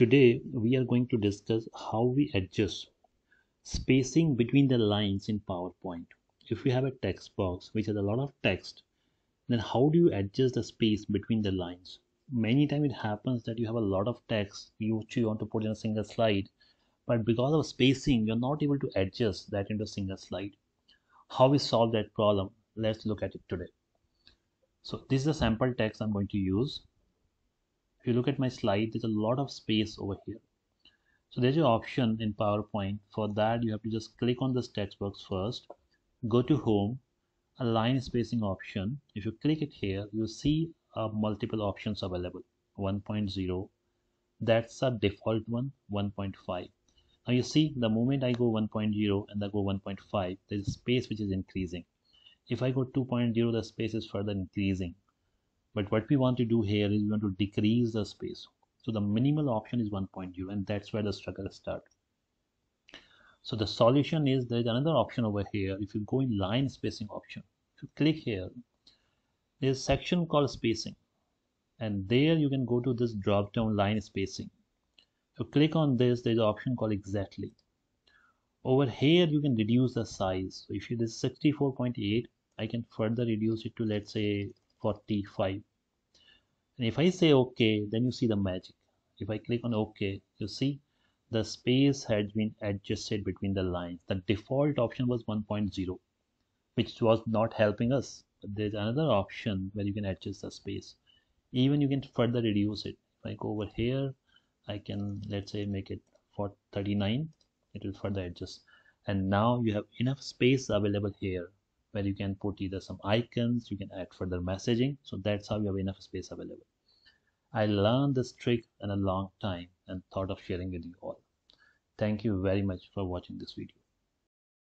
Today we are going to discuss how we adjust spacing between the lines in PowerPoint. If you have a text box which has a lot of text, then how do you adjust the space between the lines? Many times it happens that you have a lot of text which you want to put in a single slide, but because of spacing, you're not able to adjust that into a single slide. How we solve that problem? Let's look at it today. So this is a sample text I'm going to use if you look at my slide there's a lot of space over here. So there's your option in PowerPoint. For that you have to just click on this text box first go to home align spacing option. If you click it here you see uh, multiple options available. 1.0 that's a default one 1.5 now you see the moment I go 1.0 and I go 1.5 there's space which is increasing. If I go 2.0 the space is further increasing but what we want to do here is we want to decrease the space. So the minimal option is 1.0 and that's where the struggle starts. So the solution is there is another option over here. If you go in line spacing option if you click here there's a section called spacing. And there you can go to this drop down line spacing. You click on this there's an option called exactly. Over here you can reduce the size. So if you this 64.8 I can further reduce it to let's say 45 and if I say OK then you see the magic. If I click on OK you see the space has been adjusted between the lines. The default option was 1.0 which was not helping us. But there's another option where you can adjust the space. Even you can further reduce it. If I go over here I can let's say make it for 39 it will further adjust. And now you have enough space available here where you can put either some icons you can add further messaging. So that's how you have enough space available. I learned this trick in a long time and thought of sharing with you all. Thank you very much for watching this video